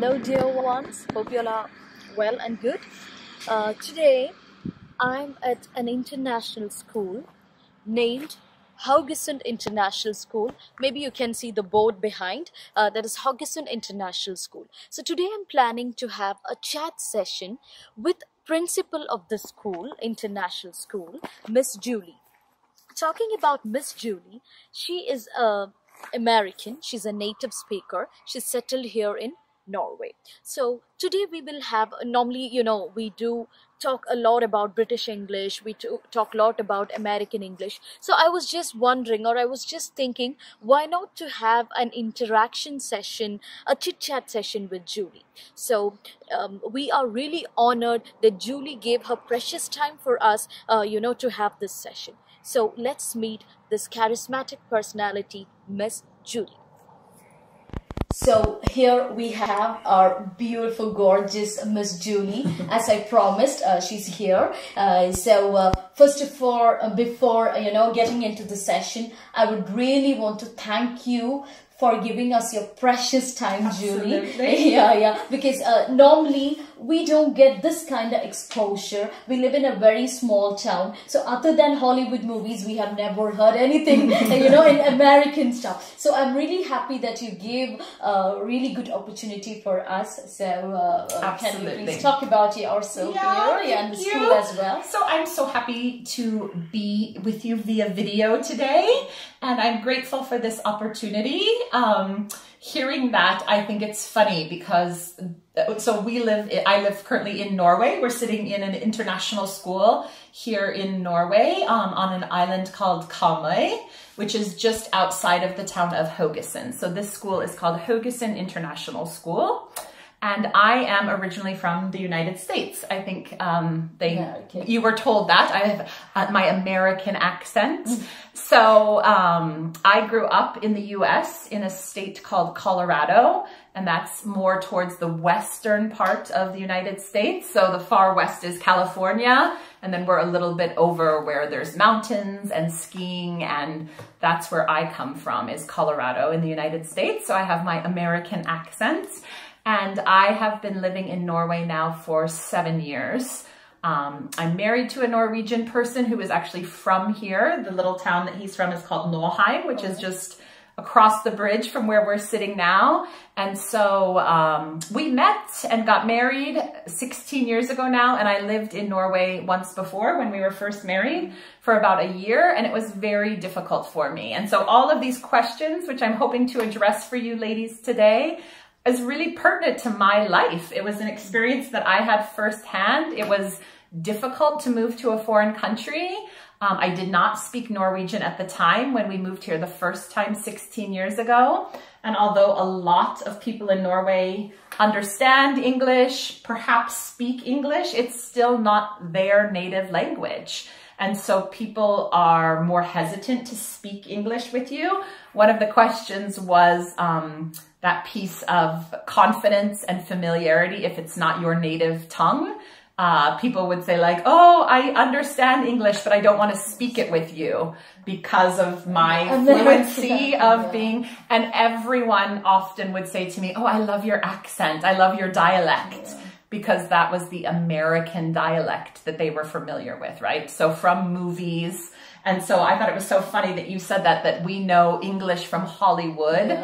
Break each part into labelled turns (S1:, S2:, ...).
S1: Hello, dear ones. Hope you all are well and good. Uh, today, I'm at an international school named Haugesund International School. Maybe you can see the board behind. Uh, that is Haugesund International School. So today, I'm planning to have a chat session with principal of the school, international school, Miss Julie. Talking about Miss Julie, she is a American. She's a native speaker. She's settled here in Norway. So today we will have normally you know we do talk a lot about British English. We talk a lot about American English. So I was just wondering, or I was just thinking, why not to have an interaction session, a chit chat session with Julie? So um, we are really honored that Julie gave her precious time for us, uh, you know, to have this session. So let's meet this charismatic personality, Miss Julie. So here we have our beautiful, gorgeous Miss Julie. As I promised, uh, she's here. Uh, so uh, first of all, uh, before you know getting into the session, I would really want to thank you for giving us your precious time,
S2: Absolutely.
S1: Julie. yeah, yeah. Because uh, normally we don't get this kind of exposure. We live in a very small town, so other than Hollywood movies, we have never heard anything, you know, in American stuff. So I'm really happy that you gave a really good opportunity for us. So uh, uh, can you please talk about yourself
S2: Yeah,
S1: here and the
S2: thank
S1: school
S2: you.
S1: as well?
S2: So I'm so happy to be with you via video today, and I'm grateful for this opportunity. Um, hearing that, I think it's funny because so we live. I live currently in Norway. We're sitting in an international school here in Norway um, on an island called Karmøy, which is just outside of the town of Haugesund. So this school is called Haugesund International School. And I am originally from the United States. I think um, they you were told that I have uh, my American accent. So um, I grew up in the U.S. in a state called Colorado, and that's more towards the western part of the United States. So the far west is California, and then we're a little bit over where there's mountains and skiing, and that's where I come from is Colorado in the United States. So I have my American accent. And I have been living in Norway now for seven years. Um, I'm married to a Norwegian person who is actually from here. The little town that he's from is called Norheim, which is just across the bridge from where we're sitting now. And so um, we met and got married 16 years ago now. And I lived in Norway once before when we were first married for about a year. And it was very difficult for me. And so all of these questions, which I'm hoping to address for you ladies today, is really pertinent to my life. It was an experience that I had firsthand. It was difficult to move to a foreign country. Um, I did not speak Norwegian at the time when we moved here the first time 16 years ago. And although a lot of people in Norway understand English, perhaps speak English, it's still not their native language. And so people are more hesitant to speak English with you. One of the questions was um, that piece of confidence and familiarity if it's not your native tongue. Uh, people would say like, oh, I understand English, but I don't want to speak it with you because of my fluency of being, and everyone often would say to me, oh, I love your accent. I love your dialect because that was the American dialect that they were familiar with, right? So from movies. And so I thought it was so funny that you said that, that we know English from Hollywood.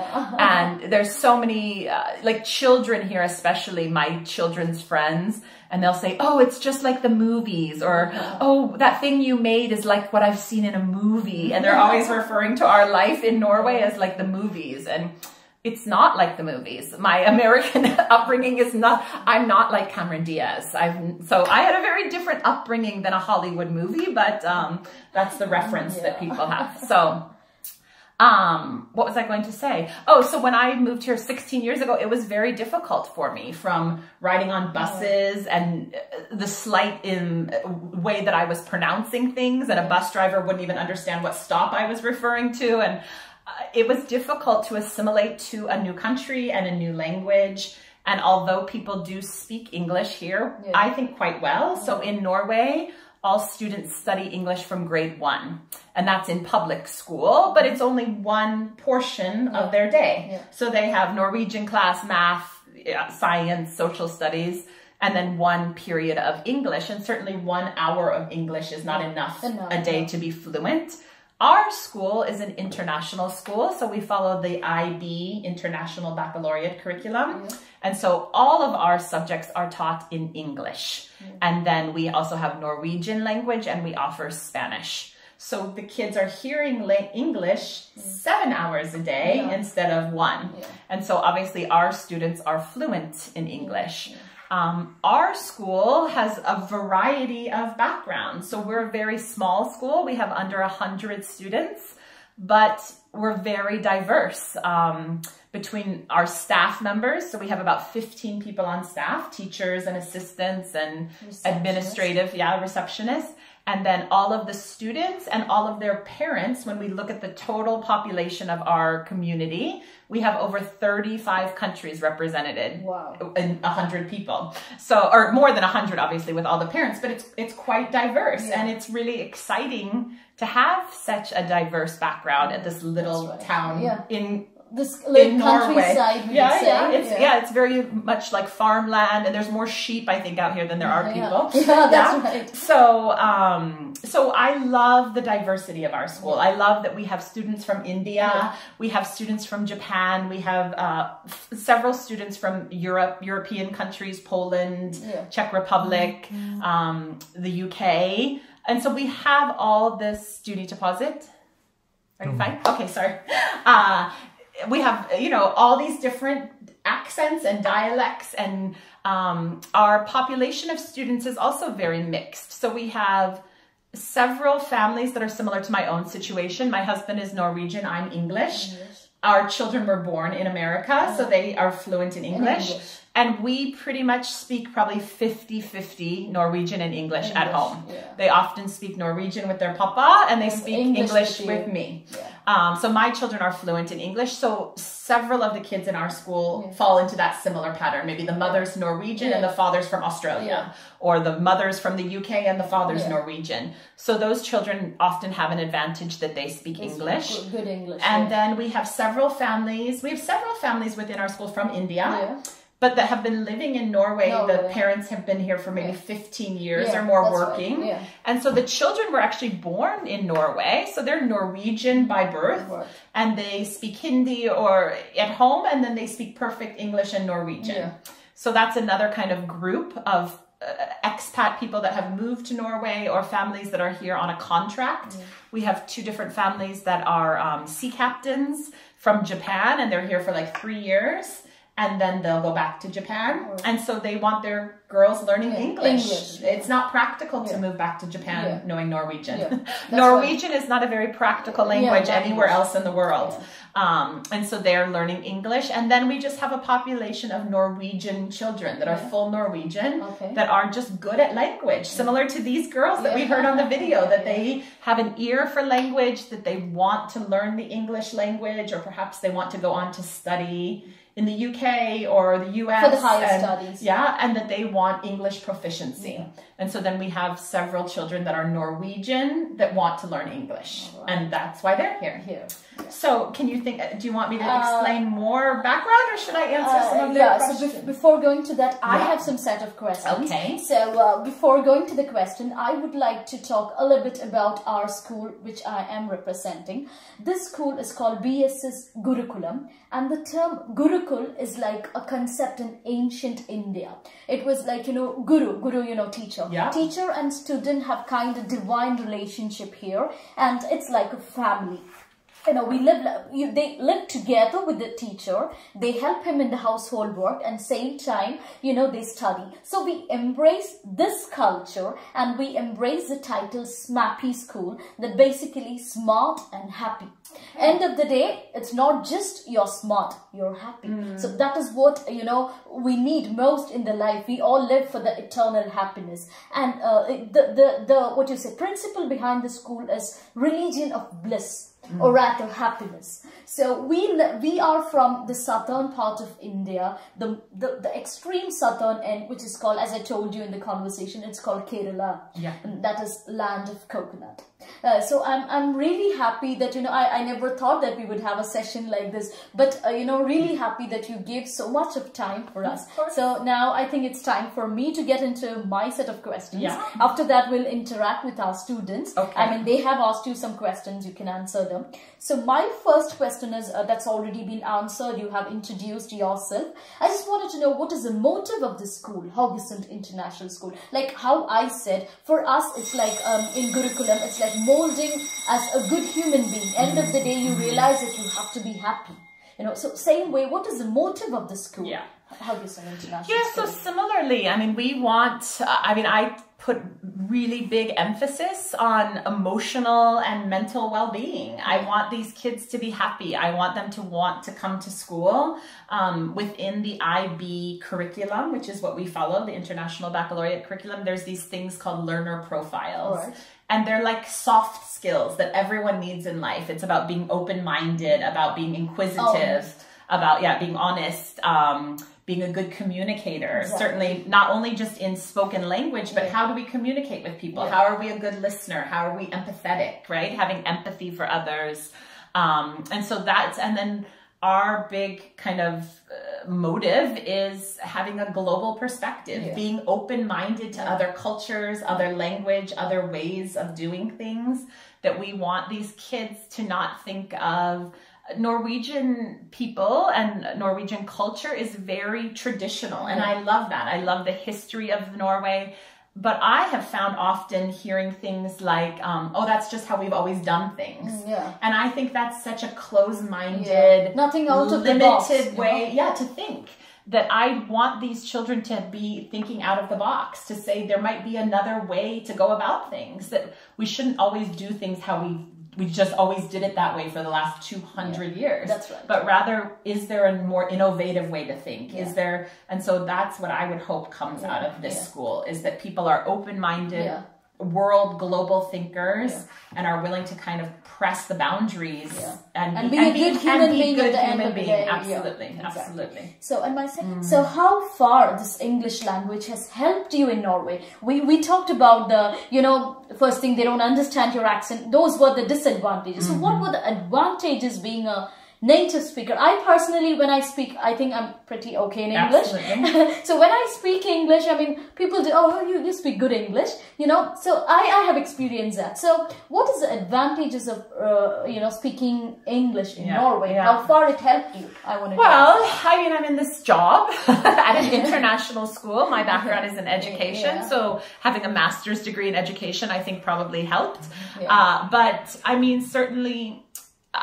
S2: And there's so many, uh, like children here, especially my children's friends, and they'll say, oh, it's just like the movies, or, oh, that thing you made is like what I've seen in a movie. And they're always referring to our life in Norway as like the movies. And it's not like the movies. My American upbringing is not, I'm not like Cameron Diaz. I've, so I had a very different upbringing than a Hollywood movie, but um, that's the reference that people have. So, um, what was I going to say? Oh, so when I moved here 16 years ago, it was very difficult for me from riding on buses and uh, the slight in way that I was pronouncing things and a bus driver wouldn't even understand what stop I was referring to. And it was difficult to assimilate to a new country and a new language. And although people do speak English here,
S1: Yeah.
S2: I think quite well. So in Norway, all students study English from grade one, and that's in public school, but it's only one portion of their day.
S1: Yeah.
S2: So they have Norwegian class, math, uh, science, social studies, and then one period of English. And certainly one hour of English is not enough,
S1: Enough,
S2: a day to be fluent. Our school is an international school, so we follow the IB International Baccalaureate curriculum. And so all of our subjects are taught in English. And then we also have Norwegian language and we offer Spanish. So the kids are hearing English seven hours a day
S1: Yeah.
S2: instead of one.
S1: Yeah.
S2: And so obviously our students are fluent in English. Um, our school has a variety of backgrounds. So we're a very small school. We have under 100 students, but we're very diverse um, between our staff members. So we have about 15 people on staff, teachers and assistants and administrative, yeah, receptionists. And then all of the students and all of their parents, when we look at the total population of our community, we have over 35 countries represented
S1: Wow.
S2: and 100 people so or more than 100 obviously with all the parents but it's it's quite diverse
S1: Yeah.
S2: and it's really exciting to have such a diverse background at this little
S1: right.
S2: town
S1: Yeah.
S2: in
S1: This little
S2: in Norway.
S1: countryside, we
S2: yeah,
S1: say.
S2: yeah, it's yeah. it's very much like farmland, and there's more sheep I think out here than there are
S1: Yeah.
S2: people.
S1: Yeah, that's right.
S2: So, um, so I love the diversity of our school. I love that we have students from India,
S1: Yeah.
S2: we have students from Japan, we have uh, f- several students from Europe, European countries, Poland,
S1: Yeah. Mm-hmm.
S2: Czech Republic, um, the UK, and so we have all this. Do you need to pause it? Are you fine? Okay, sorry. Uh, we have, you know, all these different accents and dialects, and um, our population of students is also very mixed. So we have several families that are similar to my own situation. My husband is Norwegian, I'm English. Our children were born in America, so they are fluent in English.
S1: English.
S2: And we pretty much speak probably 50 50 Norwegian and English, at home.
S1: yeah.
S2: They often speak Norwegian with their papa and they speak
S1: English
S2: English,
S1: with
S2: me.
S1: Yeah.
S2: Um, so my children are fluent in English. So several of the kids in our school fall into that similar pattern. Maybe the mother's Norwegian and the father's from Australia,
S1: Yeah.
S2: or the mother's from the UK and the father's
S1: Yeah.
S2: Norwegian. So those children often have an advantage that they speak English.
S1: Good, good English.
S2: And
S1: yeah.
S2: then we have several families. We have several families within our school from India,
S1: Yeah.
S2: But that have been living in Norway. The parents have been here for maybe
S1: Yeah.
S2: 15 years
S1: Yeah,
S2: or more
S1: that's right,
S2: working.
S1: yeah.
S2: And so the children were actually born in Norway. So they're Norwegian by birth.
S1: Right.
S2: And they speak Hindi or at home, and then they speak perfect English and Norwegian. So that's another kind of group of uh, expat people that have moved to Norway or families that are here on a contract. We have two different families that are um, sea captains from Japan and they're here for like three years and then they'll go back to Japan. And so they want their girls learning
S1: Yeah,
S2: English.
S1: English.
S2: It's not practical to move back to Japan
S1: Yeah.
S2: knowing Norwegian.
S1: Yeah,
S2: Norwegian is not a very practical language anywhere else in the world. Um, and so they're learning English. And then we just have a population of Norwegian children that are
S1: Yeah.
S2: full Norwegian
S1: Okay.
S2: that are just good at language, similar to these girls that we heard on the video,
S1: Yeah,
S2: that
S1: yeah.
S2: they have an ear for language, that they want to learn the English language, or perhaps they want to go on to study in the UK or the US.
S1: For the higher
S2: and-
S1: studies.
S2: Yeah, and that they want English proficiency. And so then we have several children that are Norwegian that want to learn English. And that's why they're here.
S1: Here.
S2: So, can you think? Do you want me to
S1: Uh,
S2: explain more background, or should I answer some
S1: Uh,
S2: of their
S1: yeah, so
S2: questions?
S1: bef- before going to that, I
S2: Yeah.
S1: have some set of questions.
S2: Okay.
S1: So uh, before going to the question, I would like to talk a little bit about our school, which I am representing. This school is called BSS Gurukulam, and the term Gurukul is like a concept in ancient India. It was like, you know, Guru, Guru, you know, teacher.
S2: Yeah.
S1: Teacher and student have kind of divine relationship here, and it's like a family you know we live you, they live together with the teacher they help him in the household work and same time you know they study so we embrace this culture and we embrace the title smappy school that basically smart and happy end of the day it's not just you're smart you're happy so that is what you know we need most in the life we all live for the eternal happiness and uh, the, the the what you say principle behind the school is religion of bliss or rather happiness. So we we are from the southern part of India, the, the the extreme southern end, which is called, as I told you in the conversation, it's called Kerala.
S2: Yeah.
S1: And that is land of coconut. Uh, so I'm I'm really happy that you know I, I never thought that we would have a session like this, but uh, you know really happy that you gave so much of time for us. So now I think it's time for me to get into my set of questions.
S2: Yeah.
S1: After that, we'll interact with our students.
S2: Okay.
S1: I mean they have asked you some questions. You can answer them. So my first question is uh, that's already been answered. You have introduced yourself. I just wanted to know what is the motive of this school, Haugesund International School. Like how I said, for us it's like um, in Gurukulam, it's like molding as a good human being. End of the day, you realize that you have to be happy. You know, so same way, what is the motive of the school?
S2: Yeah.
S1: Haugesund International
S2: Yeah, so similarly, I mean, we want, uh, I mean, I put really big emphasis on emotional and mental well being. I want these kids to be happy. I want them to want to come to school um, within the IB curriculum, which is what we follow, the International Baccalaureate curriculum. There's these things called learner profiles.
S1: Alright.
S2: And they're like soft skills that everyone needs in life. It's about being open minded, about being inquisitive
S1: Honest.
S2: About yeah being honest um, being a good communicator
S1: Exactly.
S2: certainly not only just in spoken language but
S1: Yeah.
S2: how do we communicate with people
S1: Yeah.
S2: how are we a good listener how are we empathetic right having empathy for others um, and so that's and then our big kind of uh, motive is having a global perspective
S1: Yeah.
S2: being open-minded to other cultures other language other ways of doing things that we want these kids to not think of Norwegian people and Norwegian culture is very traditional, and I love that. I love the history of Norway. But I have found often hearing things like, um, "Oh, that's just how we've always done things,"
S1: Yeah.
S2: and I think that's such a close-minded,
S1: Yeah. Nothing out of the
S2: limited
S1: box, you know?
S2: way, yeah, to think. That I want these children to be thinking out of the box, to say there might be another way to go about things. That we shouldn't always do things how we we just always did it that way for the last 200 years
S1: that's right.
S2: but rather is there a more innovative way to think
S1: Yeah.
S2: is there and so that's what i would hope comes out of this
S1: yeah.
S2: school is that people are open-minded
S1: Yeah.
S2: World global thinkers
S1: Yeah.
S2: and are willing to kind of press the boundaries
S1: Yeah.
S2: and,
S1: And
S2: be,
S1: be a good
S2: and
S1: human
S2: be
S1: being
S2: good human being.
S1: day. Yeah,
S2: absolutely
S1: exactly.
S2: absolutely
S1: So, and my second,
S2: Mm.
S1: so how far this English language has helped you in Norway? We we talked about the, you know, first thing they don't understand your accent. Those were the disadvantages. So,
S2: Mm-hmm.
S1: what were the advantages being a native speaker? I personally, when I speak, I think I'm pretty okay in English. So when I speak English, I mean, people do, oh, you, you speak good English, you know. So I, I have experienced that. So what is the advantages of, uh, you know, speaking English in
S2: Yeah,
S1: Norway?
S2: yeah.
S1: How far it helped you? I want to
S2: Well, I mean, I'm in this job at an international school. My background is in education,
S1: Yeah.
S2: so having a master's degree in education, I think probably helped. Uh, but I mean, certainly,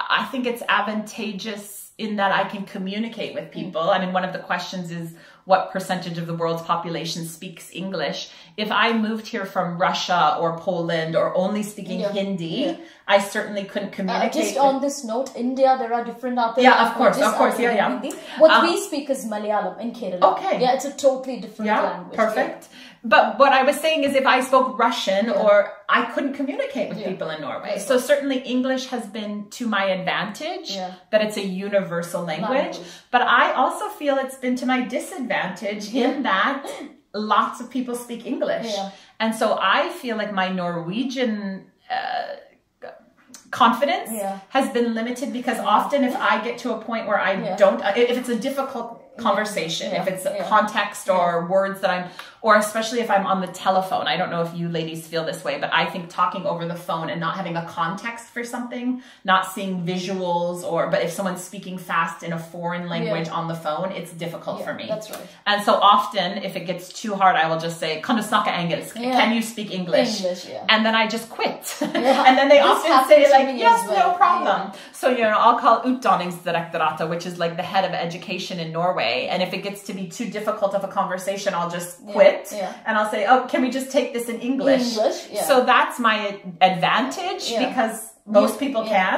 S2: I think it's advantageous in that I can communicate with people. I mean, one of the questions is what percentage of the world's population speaks English? If I moved here from Russia or Poland or only speaking
S1: Yeah.
S2: Hindi,
S1: Yeah.
S2: I certainly couldn't
S1: Uh,
S2: communicate.
S1: just
S2: with-
S1: on this note, India, there are different other
S2: Yeah, of course, of course, yeah, yeah.
S1: Hindi. What
S2: Uh,
S1: we speak is Malayalam in Kerala.
S2: Okay.
S1: Yeah, it's a totally different
S2: yeah,
S1: language.
S2: perfect. But what I was saying is if I spoke Russian or I couldn't communicate with
S1: Yeah.
S2: people in Norway. So certainly English has been to my advantage
S1: Yeah.
S2: that it's a universal language.
S1: Language.
S2: But I also feel it's been to my disadvantage in that lots of people speak English.
S1: Yeah.
S2: And so I feel like my Norwegian uh, confidence
S1: Yeah.
S2: has been limited because often if I get to a point where I
S1: Yeah.
S2: don't, if it's a difficult conversation,
S1: Yeah.
S2: if it's a
S1: Yeah.
S2: context or words that I'm, or especially if I'm on the telephone, I don't know if you ladies feel this way, but I think talking over the phone and not having a context for something, not seeing visuals or, but if someone's speaking fast in a foreign language on the phone, it's difficult
S1: Yeah,
S2: for me.
S1: that's right.
S2: And so often if it gets too hard, I will just say, kan du snakke engelsk?
S1: Yeah.
S2: Can you speak English?
S1: English, yeah.
S2: And then I just quit.
S1: Yeah.
S2: and then they
S1: This
S2: often say like, yes,
S1: well.
S2: no problem. So, you know, I'll call Utdanningsdirektoratet, which is like the head of education in Norway. And if it gets to be too difficult of a conversation, I'll just quit.
S1: Yeah.
S2: And I'll say, oh, can we just take this in English?
S1: English, yeah.
S2: So that's my advantage
S1: Yeah.
S2: because most people can.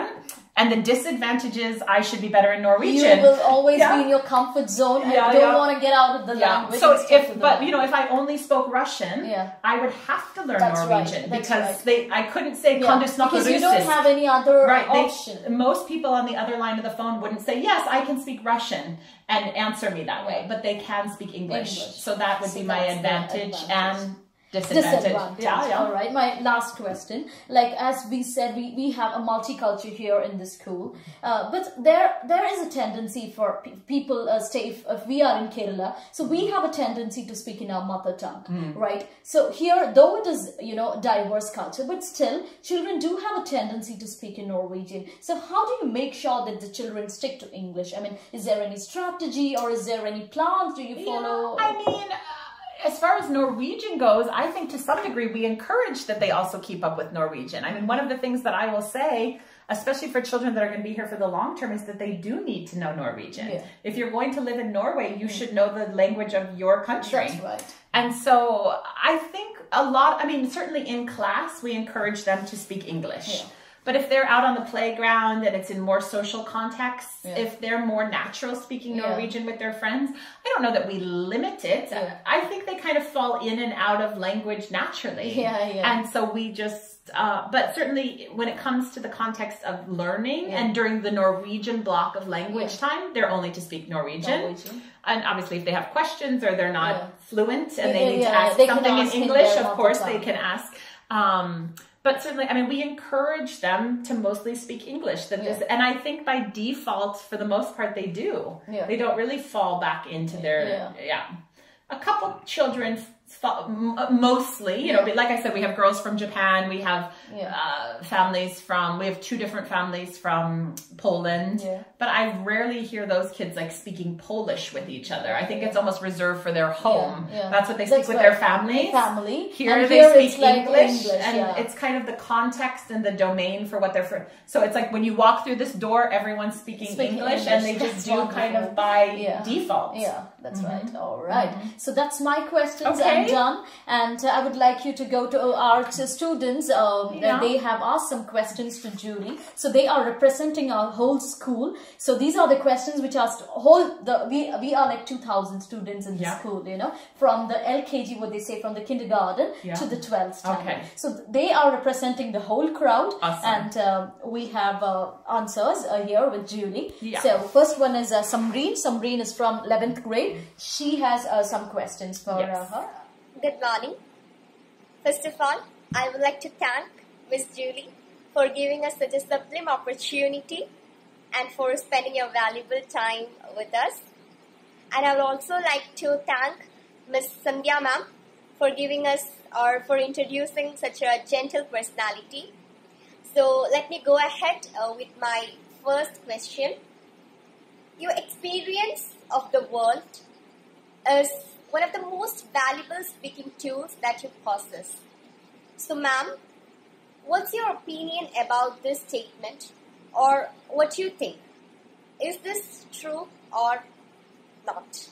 S2: And the disadvantage is I should be better in Norwegian.
S1: You will always
S2: Yeah.
S1: be in your comfort zone and
S2: Yeah,
S1: don't
S2: yeah.
S1: want to get out of the
S2: Yeah.
S1: language.
S2: So if, but you know, if I only spoke Russian,
S1: Yeah.
S2: I would have to learn
S1: That's.
S2: Norwegian
S1: That's
S2: because
S1: right.
S2: they, I couldn't say
S1: Yeah,
S2: "Kan du snakke
S1: because you don't have any other
S2: Right. They,
S1: option.
S2: most people on the other line of the phone wouldn't say, "Yes, I can speak Russian," and answer me that way. But they can speak English,
S1: English.
S2: so that would
S1: So
S2: be my advantage.
S1: advantage.
S2: And disadvantage.
S1: disadvantage.
S2: Yeah, yeah.
S1: All right. My last question. Like as we said, we, we have a multicultural here in the school, uh, but there there is a tendency for pe- people uh, stay if, if we are in Kerala, so we have a tendency to speak in our mother tongue,
S2: Hmm.
S1: right? So here, though it is you know diverse culture, but still children do have a tendency to speak in Norwegian. So how do you make sure that the children stick to English? I mean, is there any strategy or is there any plans? Do you follow?
S2: Yeah, I mean, as far as Norwegian goes, I think to some degree we encourage that they also keep up with Norwegian. I mean, one of the things that I will say, especially for children that are going to be here for the long term, is that they do need to know Norwegian.
S1: Yeah.
S2: If you're going to live in Norway, you should know the language of your country.
S1: That's right.
S2: And so I think a lot, I mean, certainly in class, we encourage them to speak English.
S1: Yeah.
S2: But if they're out on the playground and it's in more social contexts,
S1: Yeah.
S2: if they're more natural speaking
S1: Yeah.
S2: Norwegian with their friends, I don't know that we limit it.
S1: Yeah.
S2: I think they kind of fall in and out of language naturally.
S1: Yeah, yeah.
S2: And so we just, uh, but certainly when it comes to the context of learning
S1: Yeah.
S2: and during the Norwegian block of language
S1: Yeah.
S2: time, they're only to speak Norwegian.
S1: Norwegian.
S2: And obviously, if they have questions or they're not
S1: Yeah.
S2: fluent and
S1: Yeah,
S2: they need
S1: yeah,
S2: to ask something
S1: ask
S2: in
S1: in
S2: English, of course they can ask. Um, but certainly, I mean, we encourage them to mostly speak English. That this, and I think by default, for the most part, they do.
S1: Yeah.
S2: They don't really fall back into their
S1: Yeah.
S2: yeah. A couple children, mostly, you know, but like I said, we have girls from Japan. We have
S1: Yeah.
S2: uh, families from. We have two different families from Poland.
S1: Yeah.
S2: But I rarely hear those kids like speaking Polish with each other. I think it's almost reserved for their home.
S1: yeah.
S2: That's what they speak
S1: That's
S2: with their families.
S1: Family.
S2: Here
S1: And
S2: they
S1: here
S2: speak
S1: like
S2: English, and it's kind of the context and the domain for what they're for. So it's like when you walk through this door, everyone's speaking,
S1: Speaking
S2: English,
S1: English.
S2: and they just
S1: That's
S2: do kind of by default.
S1: Yeah, that's right. All right. So that's my questions.
S2: Okay.
S1: I'm done, and uh, I would like you to go to our students. Um,
S2: Yeah.
S1: They have asked some questions to Julie. So they are representing our whole school. So these are the questions which are st- whole. The we we are like two thousand students in the
S2: Yeah.
S1: school. You know, from the LKG, what they say, from the kindergarten
S2: Yeah.
S1: to the twelfth standard.
S2: Okay.
S1: So they are representing the whole crowd,
S2: Awesome.
S1: and um, we have uh, answers uh, here with Julie.
S2: Yeah.
S1: So first one is uh, Samreen. Samreen is from 11th grade. She has uh, some questions for
S2: Yes.
S1: uh, her.
S3: Good morning. First of all, I would like to thank Miss Julie for giving us such a sublime opportunity and for spending your valuable time with us. And I would also like to thank Miss Sandhya ma'am for giving us or for introducing such a gentle personality. So let me go ahead uh, with my first question. Your experience of the world is one of the most valuable speaking tools that you possess. So, ma'am, what's your opinion about this statement, or what you think? Is this true or not?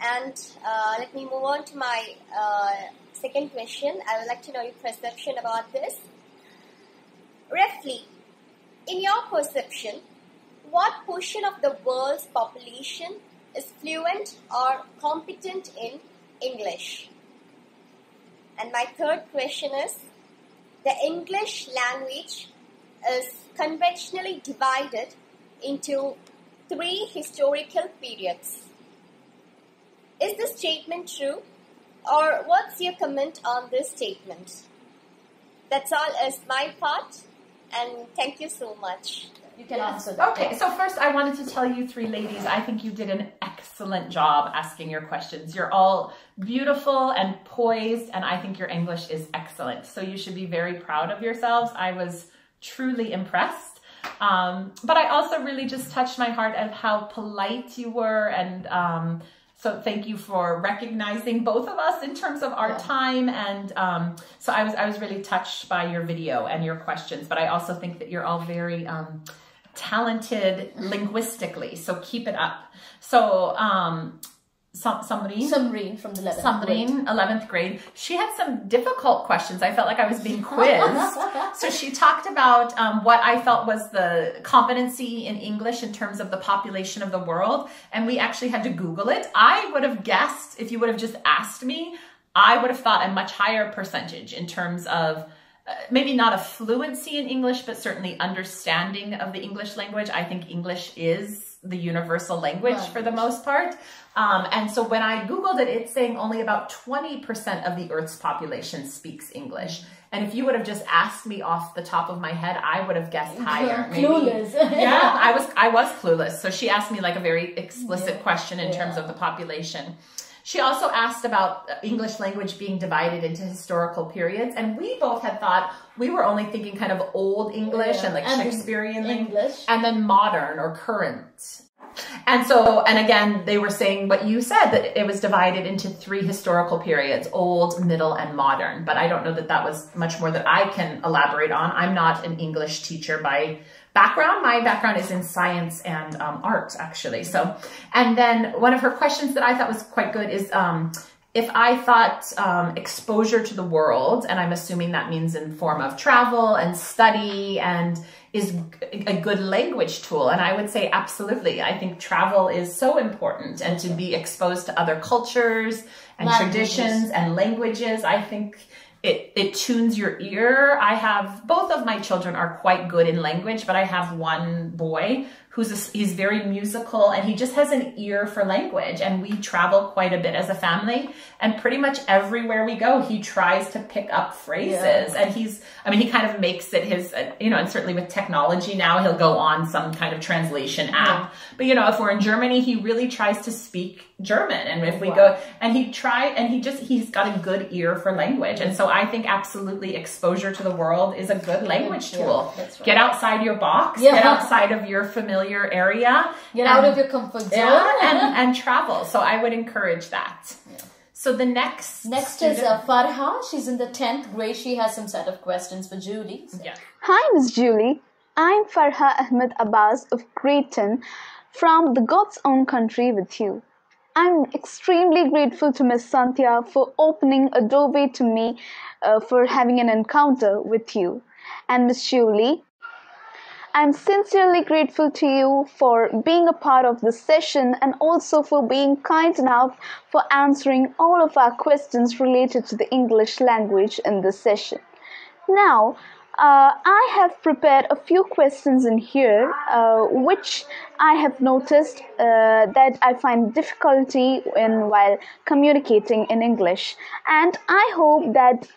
S3: And uh, let me move on to my uh, second question. I would like to know your perception about this. Roughly, in your perception, what portion of the world's population is fluent or competent in English? And my third question is the English language is conventionally divided into three historical periods. Is this statement true? Or what's your comment on this statement? That's all as my part, and thank you so much.
S1: You can answer that.
S2: Okay, so first I wanted to tell you three ladies, I think you did an excellent job asking your questions. You're all beautiful and poised, and I think your English is excellent. So you should be very proud of yourselves. I was truly impressed. Um, but I also really just touched my heart at how polite you were and um, so thank you for recognizing both of us in terms of our
S1: Yeah.
S2: time and um, so I was I was really touched by your video and your questions but I also think that you're all very um, talented linguistically so keep it up so um, some, somebody
S1: Samreen from the 11th grade.
S2: Samreen, 11th grade, she had some difficult questions. I felt like I was being quizzed. so she talked about um, what I felt was the competency in English in terms of the population of the world. And we actually had to Google it. I would have guessed, if you would have just asked me, I would have thought a much higher percentage in terms of uh, maybe not a fluency in English, but certainly understanding of the English language. I think English is the universal language for the most part. Um, and so when I Googled it, it's saying only about 20% of the Earth's population speaks English. And if you would have just asked me off the top of my head, I would have guessed higher. Maybe.
S1: Clueless.
S2: yeah, I was I was clueless. So she asked me like a very explicit
S1: Yeah.
S2: question in terms of the population. She also asked about English language being divided into historical periods, and we both had thought we were only thinking kind of old English
S1: Yeah.
S2: and like
S1: And
S2: Shakespearean
S1: English.
S2: and then modern or current. And so, and again, they were saying what you said that it was divided into three historical periods old, middle, and modern. But I don't know that that was much more that I can elaborate on. I'm not an English teacher by background. My background is in science and um, art, actually. So, and then one of her questions that I thought was quite good is, um, if I thought um, exposure to the world, and I'm assuming that means in form of travel and study and is a good language tool. And I would say absolutely. I think travel is so important and to be exposed to other cultures and
S1: Languages.
S2: traditions and languages. I think it, it tunes your ear. I have both of my children are quite good in language, but I have one boy who's a, he's very musical and he just has an ear for language. And we travel quite a bit as a family, and pretty much everywhere we go, he tries to pick up phrases. And he's, I mean, he kind of makes it his, uh, you know, and certainly with technology now, he'll go on some kind of translation app. But you know, if we're in Germany, he really tries to speak German, and if we
S1: Wow.
S2: go and he try and he just he's got a good ear for language and so i think absolutely exposure to the world is a good language
S1: Yeah,
S2: tool
S1: that's right.
S2: get outside your box
S1: Yeah.
S2: get outside of your familiar area
S1: Get
S2: and-
S1: out of your comfort zone.
S2: yeah, and, and travel so i would encourage that so the next
S1: Next is uh, Farha. She's in the 10th grade. She has some set of questions for Julie. So-
S2: yeah
S4: Hi, Miss Julie. I'm Farha Ahmed Abbas of Creighton from the God's Own Country with you. I'm extremely grateful to Miss Sandhya for opening a doorway to me uh, for having an encounter with you. And Miss Julie, I'm sincerely grateful to you for being a part of this session and also for being kind enough for answering all of our questions related to the English language in this session. Now, uh, I have prepared a few questions in here, uh, which I have noticed uh, that I find difficulty in while communicating in English, and I hope that.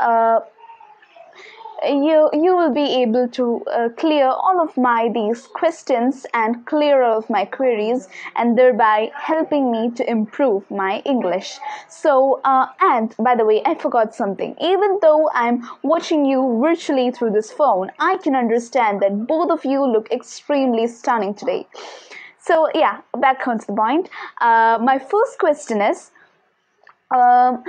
S4: You you will be able to uh, clear all of my these questions and clear all of my queries and thereby helping me to improve my english. So uh, and by the way i forgot something. Even though i'm watching you virtually through this phone i can understand that both of you look extremely stunning today. So yeah back on to the point. Uh, my first question is um,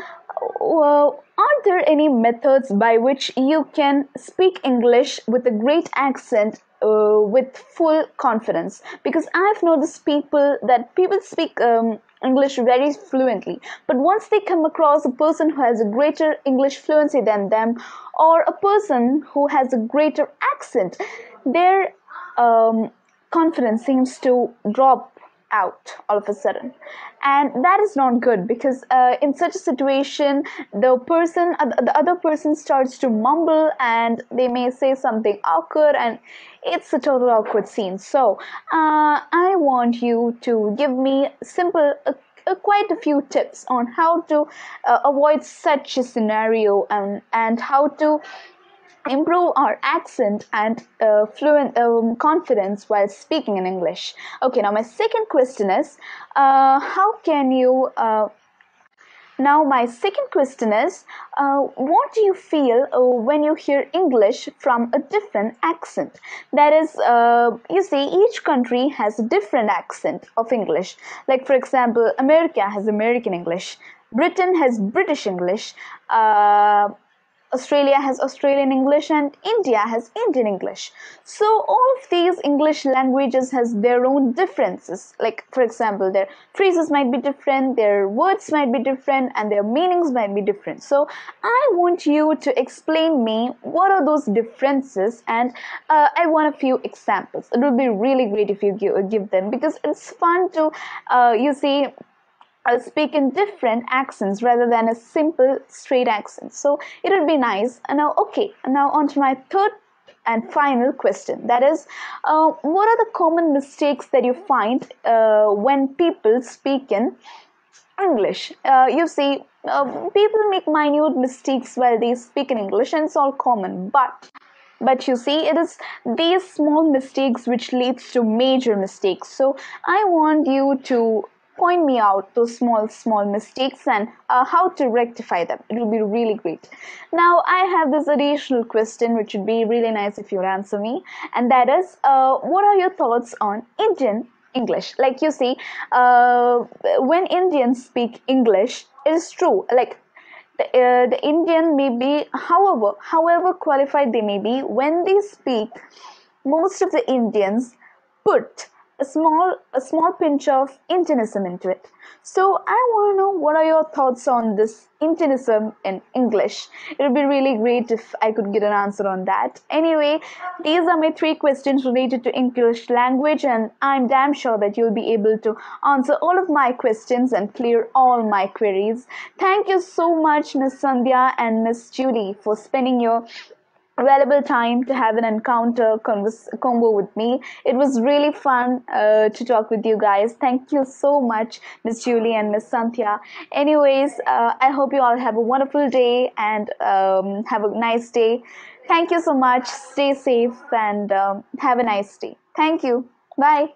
S4: well, aren't there any methods by which you can speak English with a great accent uh, with full confidence? Because I've noticed people that people speak um, English very fluently, but once they come across a person who has a greater English fluency than them, or a person who has a greater accent, their um, confidence seems to drop out all of a sudden. And that is not good because uh, in such a situation the person uh, the other person starts to mumble and they may say something awkward and it's a total awkward scene. So uh, i want you to give me simple quite a few tips on how to uh, avoid such a scenario and and how to improve our accent and uh, fluent um, confidence while speaking in english. Okay now my second question is uh, how can you uh, now my second question is uh, what do you feel uh, when you hear english from a different accent? That is uh, you see each country has a different accent of english. Like for example america has american english. Britain has british english Australia has Australian English and India has Indian English. So all of these English languages has their own differences. Like for example, their phrases might be different, their words might be different, and their meanings might be different. So I want you to explain me what are those differences, and uh, I want a few examples. It would be really great if you give, give them because it's fun to, uh, you see I'll speak in different accents rather than a simple straight accent. So it would be nice. And now, okay, now on to my third and final question. That is, uh, what are the common mistakes that you find uh, when people speak in English? Uh, you see, uh, people make minute mistakes while they speak in English, and it's all common. But but you see it is these small mistakes which leads to major mistakes so i want you to point me out those small small mistakes and uh, how to rectify them. It would be really great. Now i have this additional question which would be really nice if you answer me and that is uh, what are your thoughts on indian english? Like you see uh, when indians speak english it is true like the, uh, the Indian may be, however, however qualified they may be, when they speak, most of the Indians put a small a small pinch of Indianism into it. So I want to know what are your thoughts on this Indianism in English. It would be really great if I could get an answer on that. Anyway, these are my three questions related to English language, and I'm damn sure that you'll be able to answer all of my questions and clear all my queries. Thank you so much, Miss Sandhya and Miss Julie, for spending your valuable time to have an encounter converse, combo with me. It was really fun uh, to talk with you guys. Thank you so much, Miss Julie and Miss Sandhya. Anyways, uh, I hope you all have a wonderful day and um, have a nice day. Thank you so much. Stay safe and um, have a nice day. Thank you. Bye.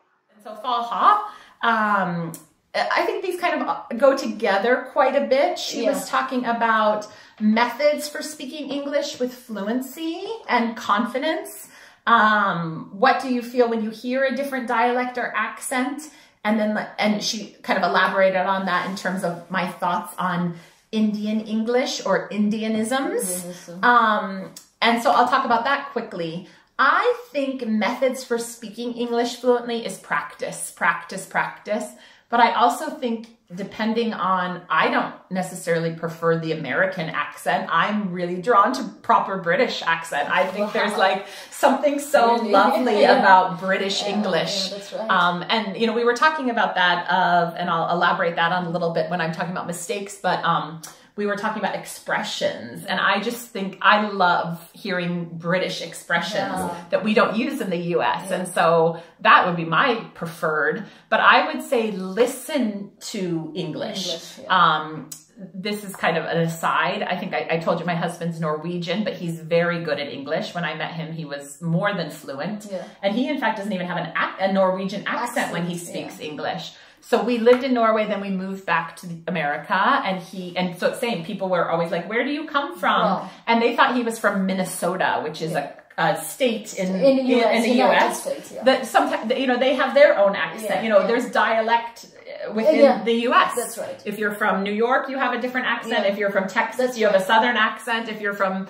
S2: So Falha, um, I think these kind of go together quite a bit. She
S1: Yeah.
S2: was talking about methods for speaking English with fluency and confidence. Um, what do you feel when you hear a different dialect or accent? And then, and she kind of elaborated on that in terms of my thoughts on Indian English or Indianisms. Um, and so I'll talk about that quickly. I think methods for speaking English fluently is practice, practice, practice. But I also think depending on, I don't necessarily prefer the American accent. I'm really drawn to proper British accent. I think there's like something so
S1: Really?
S2: lovely
S1: Yeah.
S2: about British
S1: Yeah,
S2: English.
S1: yeah, right.
S2: Um, and you know, we were talking about that of, and I'll elaborate that on a little bit when I'm talking about mistakes, but um, we were talking about expressions, and I just think I love hearing British expressions
S1: Yeah.
S2: that we don't use in the US. And so that would be my preferred. But I would say listen to English.
S1: English, yeah.
S2: Um, this is kind of an aside. I think I, I told you my husband's Norwegian, but he's very good at English. When I met him, he was more than fluent.
S1: Yeah.
S2: And he, in fact, doesn't even have an a Norwegian accent, when he
S1: Accent,
S2: speaks English. So we lived in Norway, then we moved back to America, and he and so same people were always like, "Where do you come from?"
S1: Wow.
S2: And they thought he was from Minnesota, which is a, a state in
S1: In the US,
S2: in the
S1: United
S2: US.
S1: States, yeah.
S2: That sometimes you know they have their own accent.
S1: Yeah,
S2: you know,
S1: yeah.
S2: there's dialect uh, within
S1: Yeah,
S2: the US.
S1: that's right.
S2: If you're from New York, you have a different accent.
S1: Yeah.
S2: If you're from Texas,
S1: That's
S2: you have a southern accent. If you're from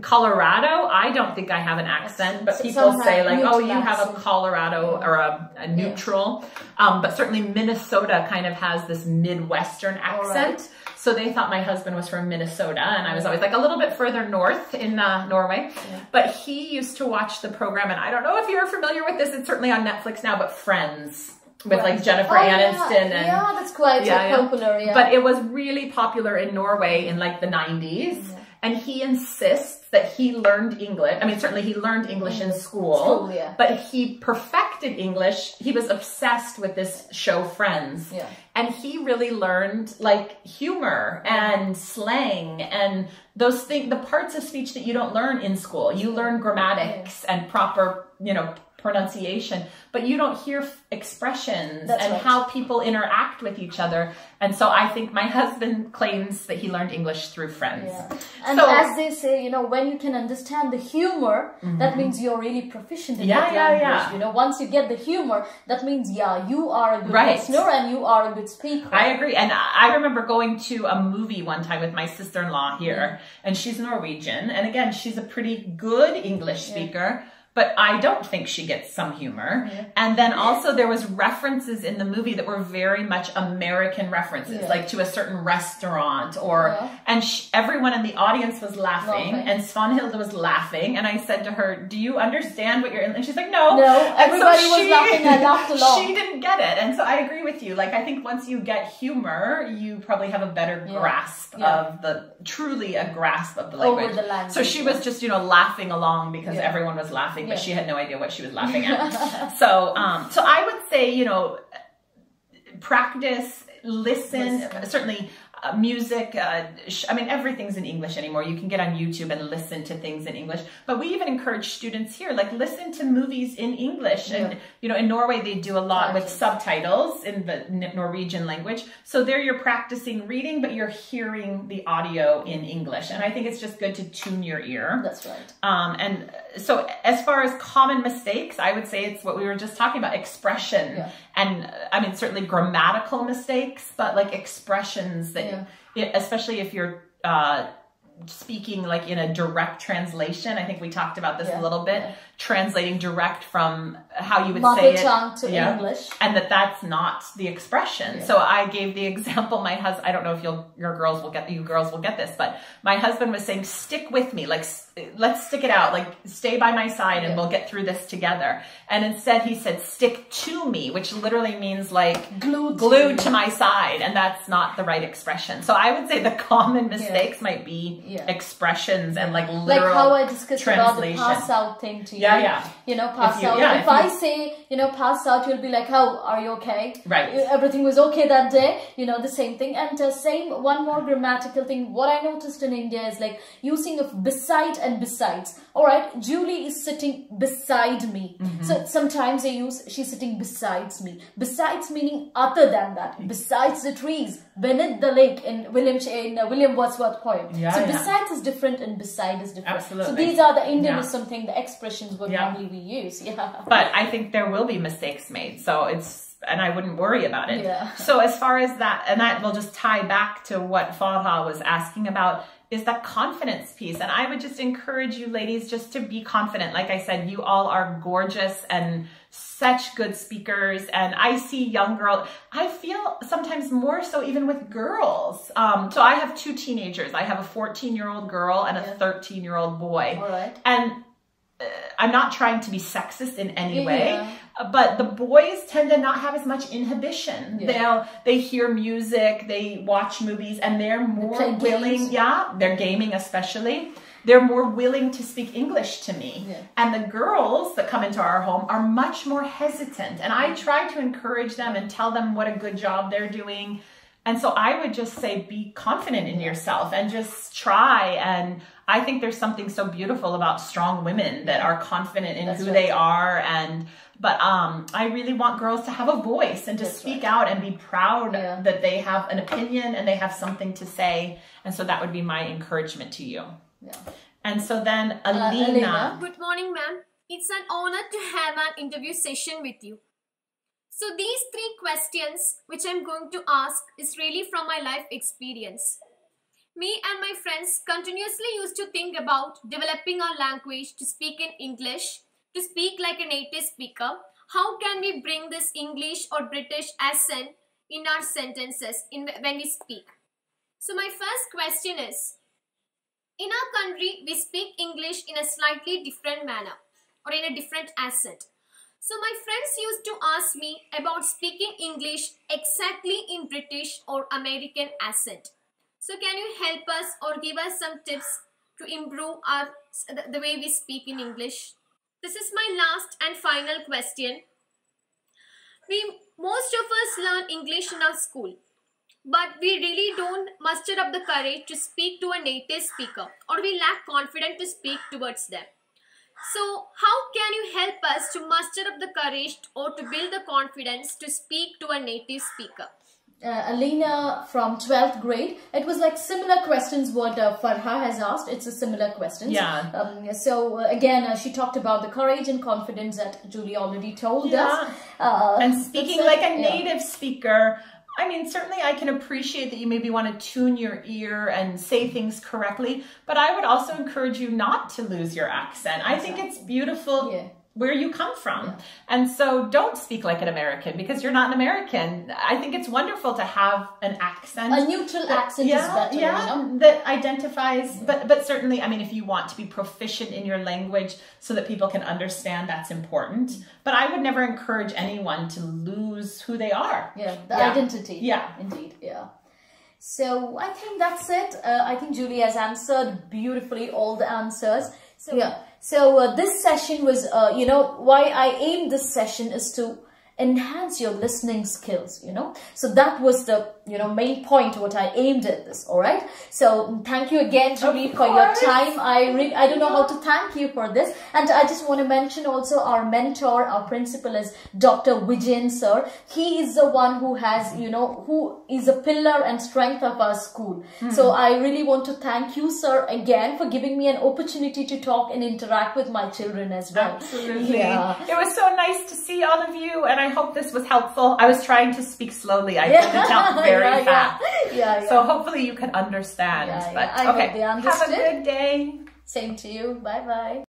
S2: Colorado, I don't think I have an accent, but people
S1: some
S2: say like, "Oh, you have a. Colorado or a, a neutral." Um, but certainly Minnesota kind of has this Midwestern accent. So they thought my husband was from Minnesota, and I was always like a little bit further north in uh, Norway. But he used to watch the program, and I don't know if you're familiar with this. It's certainly on Netflix now, but Friends with like Jennifer
S1: Oh, yeah.
S2: Aniston and
S1: yeah, that's quite
S2: Yeah, yeah.
S1: popular. Yeah,
S2: but it was really popular in Norway in like the 90s. And he insists that he learned English. I mean, certainly he learned English in mm. school,
S1: School, yeah.
S2: but he perfected English. He was obsessed with this show Friends.
S1: Yeah.
S2: And he really learned like humor and slang and those things, the parts of speech that you don't learn in school. You learn grammatics and proper, you know, pronunciation, but you don't hear f- expressions
S1: That's
S2: and
S1: right.
S2: how people interact with each other. And so I think my husband claims that he learned English through friends.
S1: Yeah. And
S2: So-
S1: as they say, you know, when you can understand the humor, that means you're really proficient in
S2: Mm-hmm. Yeah,
S1: that
S2: yeah,
S1: language.
S2: yeah.
S1: You know, once you get the humor, that means yeah, you are a good
S2: Right.
S1: listener and you are a good speaker.
S2: I agree. And I remember going to a movie one time with my sister in law here, and she's Norwegian. And again, she's a pretty good English speaker. But I don't think she gets some humor. Mm-hmm. And then also there was references in the movie that were very much American references,
S1: Yeah.
S2: like to a certain restaurant or,
S1: Yeah.
S2: and sh- everyone in the audience was laughing,
S1: Laughing.
S2: and Svanhilde was laughing. And I said to her, "Do you understand what you're?" in?" And she's like, "No."
S1: No,
S2: And so
S1: everybody was laughing, I laughed along.
S2: She didn't get it, and so I agree with you. Like I think once you get humor, you probably have a better
S1: Yeah.
S2: grasp
S1: Yeah.
S2: of the truly a grasp of the language.
S1: the language,
S2: So she was just you know laughing along because
S1: Yeah.
S2: everyone was laughing, but
S1: Yeah.
S2: she had no idea what she was laughing at. so um, so I would say you know practice, listen,
S1: Listen.
S2: certainly. Uh, music, uh, I mean, everything's in English anymore. You can get on YouTube and listen to things in English. But we even encourage students here, like, listen to movies in English.
S1: Yeah.
S2: And, you know, in Norway, they do a lot with
S1: Subtitles.
S2: in the Norwegian language. So there you're practicing reading, but you're hearing the audio in English. And I think it's just good to tune your ear.
S1: That's right.
S2: Um, and so, as far as common mistakes, I would say it's what we were just talking about expression.
S1: Yeah.
S2: And uh, I mean, certainly grammatical mistakes, but like expressions that,
S1: Yeah.
S2: it- especially if you're uh, speaking like in a direct translation. I think we talked about this
S1: Yeah.
S2: a little bit. Translating direct from how you would
S1: Mother
S2: say it.
S1: to
S2: Yeah.
S1: English.
S2: And that that's not the expression.
S1: Yeah.
S2: So I gave the example. My husband, I don't know if you'll, your girls will get, you girls will get this, but my husband was saying, stick with me. Like, let's stick it out. Like, stay by my side and
S1: Yeah.
S2: we'll get through this together. And instead he said, stick to me, which literally means like
S1: Glued to
S2: glued
S1: you.
S2: to my side. And that's not the right expression. So I would say the common mistakes might be expressions and like
S1: like
S2: literal
S1: how I discussed about the
S2: translation.
S1: pass out thing to you.
S2: Yeah, yeah.
S1: You know, pass
S2: you-
S1: out.
S2: yeah,
S1: if
S2: if
S1: I
S2: you-
S1: say, you know, pass out, you'll be like, "How are you okay?
S2: Right.
S1: Everything was okay that day." You know, the same thing. And uh, same one more grammatical thing. What I noticed in India is like using of beside and besides. All right, Julie is sitting beside me.
S2: Mm-hmm.
S1: So sometimes they use she's sitting besides me. Besides meaning other than that. Besides the trees, beneath the lake in William in uh, William Wordsworth poem.
S2: Yeah,
S1: so
S2: yeah.
S1: besides is different and beside is different.
S2: Absolutely.
S1: So these are the Indian
S2: Yeah.
S1: is something the expressions would
S2: Yeah.
S1: normally we use. Yeah.
S2: but I think there will be mistakes made. So it's, and I wouldn't worry about it.
S1: Yeah.
S2: So as far as that, and that will just tie back to what Farha was asking about, is that confidence piece. And I would just encourage you ladies just to be confident. Like I said, you all are gorgeous and such good speakers. And I see young girls, I feel sometimes more so even with girls. Um, so I have two teenagers. I have a 14 year old girl and a 13 year old boy.
S1: All right.
S2: And I'm not trying to be sexist in any way,
S1: Yeah.
S2: but the boys tend to not have as much inhibition.
S1: Yeah.
S2: They'll they hear music, they watch movies, and they're more
S1: play
S2: willing.
S1: games.
S2: Yeah, they're gaming especially. They're more willing to speak English to me.
S1: Yeah.
S2: And the girls that come into our home are much more hesitant. And I try to encourage them and tell them what a good job they're doing. And so I would just say be confident in yourself and just try. And I think there's something so beautiful about strong women that are confident in
S1: That's
S2: who
S1: right.
S2: they are. And but um, I really want girls to have a voice and to
S1: That's
S2: speak
S1: right.
S2: out and be proud
S1: Yeah.
S2: that they have an opinion and they have something to say. And so that would be my encouragement to you.
S1: Yeah.
S2: And so then
S1: Uh,
S2: Alina.
S1: Alina.
S5: Good morning, ma'am. It's an honor to have an interview session with you. So, these three questions which I'm going to ask is really from my life experience. Me and my friends continuously used to think about developing our language to speak in English, to speak like a native speaker. How can we bring this English or British accent in our sentences in, when we speak? So, my first question is in our country, we speak English in a slightly different manner or in a different accent. So my friends used to ask me about speaking English exactly in British or American accent. So can you help us or give us some tips to improve our the, way we speak in English? This is my last and final question. We most of us learn English in our school but we really don't muster up the courage to speak to a native speaker or we lack confidence to speak towards them so how can you help us to muster up the courage or to build the confidence to speak to a native speaker
S1: uh, Alina from 12th grade. It was like similar questions what uh, Farha has asked. It's a similar question.
S2: Yeah.
S1: Um, so uh, again, uh, she talked about the courage and confidence that Julie already told
S2: Yeah.
S1: us. Uh,
S2: and speaking like a
S1: yeah.
S2: native speaker I mean, certainly I can appreciate that you maybe want to tune your ear and say things correctly, but I would also encourage you not to lose your accent. I think it's beautiful
S1: Yeah.
S2: Where you come from. And so don't speak like an American because you're not an American. I think it's wonderful to have an accent.
S1: A neutral accent is better,
S2: yeah,
S1: you know?
S2: that identifies, but but certainly, I mean, if you want to be proficient in your language so that people can understand, that's important. But I would never encourage anyone to lose who they are.
S1: Yeah, the
S2: Yeah.
S1: identity.
S2: Yeah.
S1: indeed. Yeah. So I think that's it. Uh, I think Julie has answered beautifully all the answers. So yeah. So uh, this session was, uh, you know, why I aimed this session is to enhance your listening skills. You know, so that was the you know main point what I aimed at this. All right. So mm, thank you again, Julie, for your time. I re- I don't know how to thank you for this, and I just want to mention also our mentor, our principal is Dr. Vijayan sir. He is the one who has you know who is a pillar and strength of our school. Hmm. So I really want to thank you, sir, again for giving me an opportunity to talk and interact with my children as well.
S2: Absolutely.
S1: Yeah.
S2: It was so nice to see all of you, and I hope this was helpful. I was trying to speak slowly. I did not jump very
S1: yeah,
S2: fast.
S1: Yeah, yeah. yeah.
S2: So hopefully you can understand.
S1: Yeah, yeah.
S2: But okay, have a good day.
S1: Same to you. Bye bye.